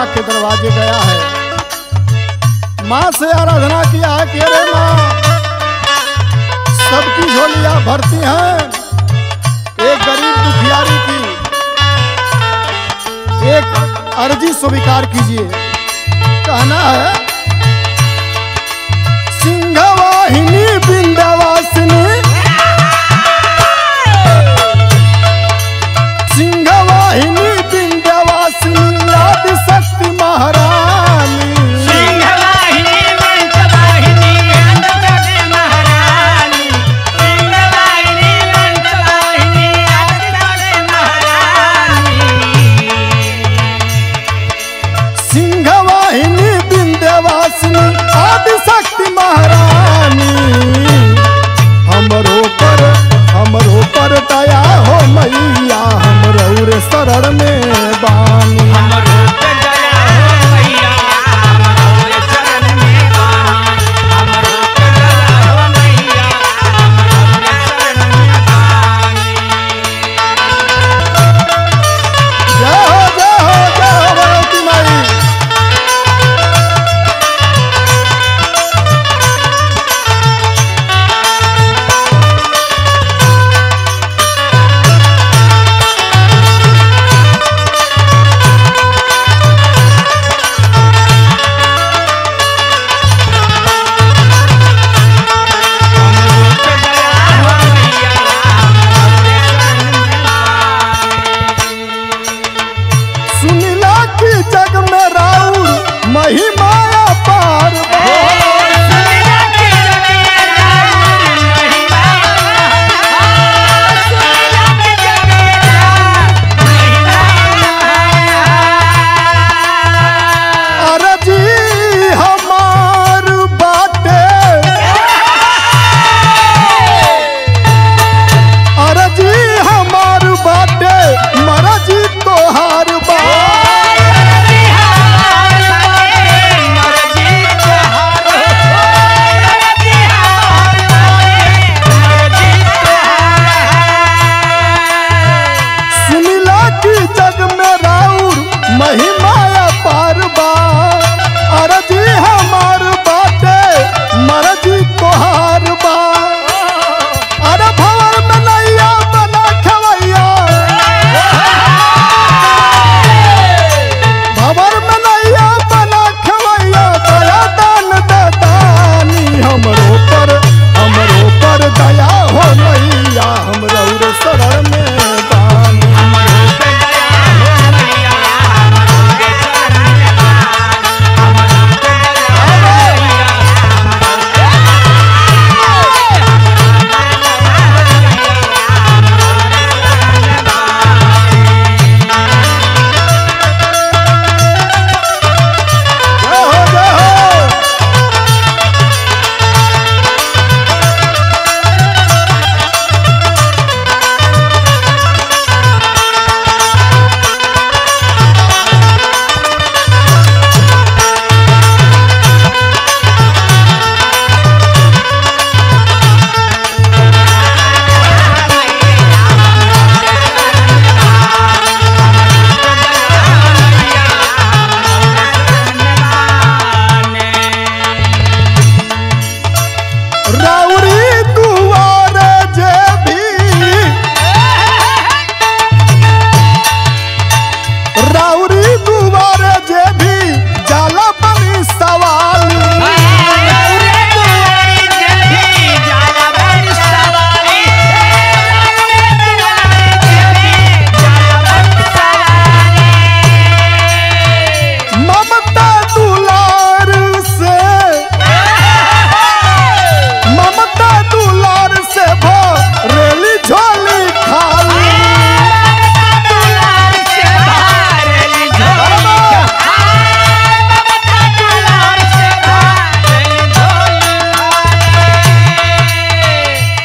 माँ के दरवाजे गया है। माँ से आराधना किया है कि अरे माँ, सबकी झोलियाँ भरती हैं। एक गरीब दुखियारी की एक अर्जी स्वीकार कीजिए। कहना है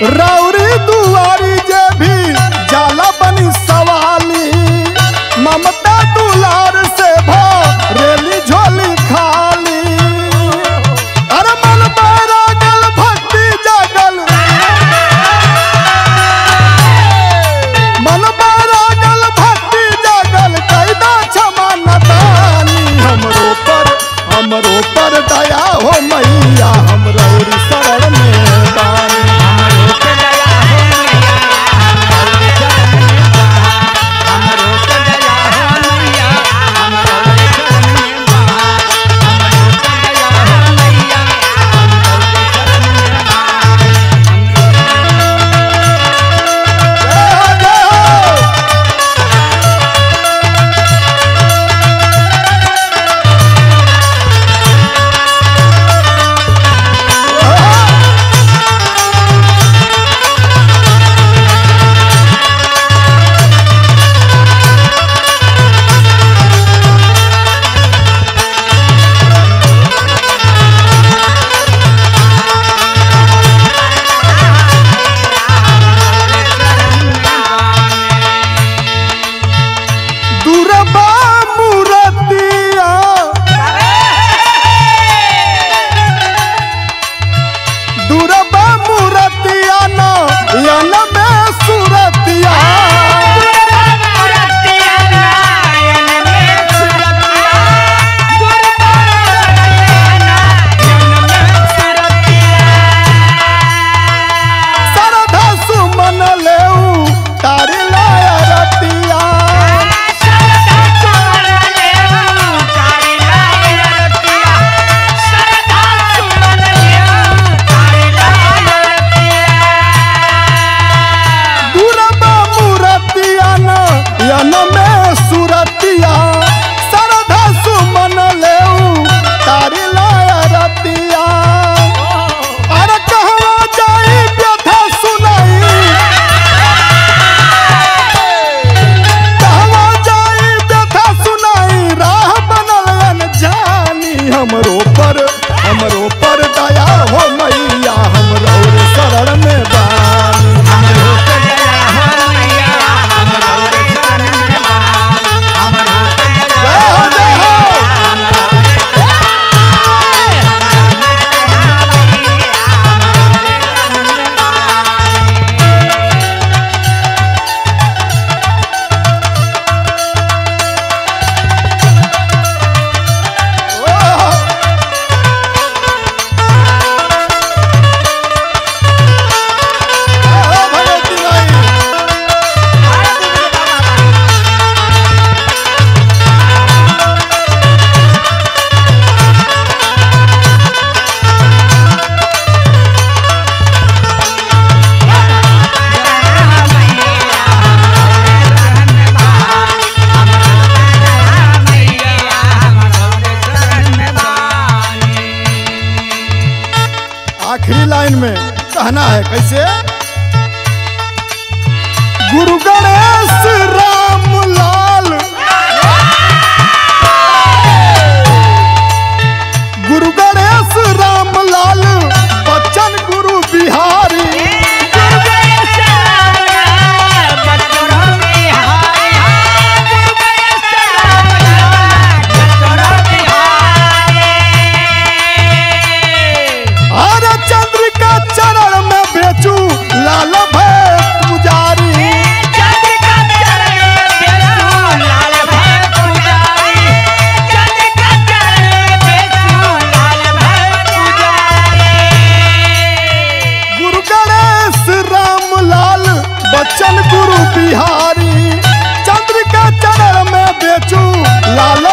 ¡Rock! कैसे गुरु बच्चन गुरु बिहारी चंद्र के चरण में बेचू लाल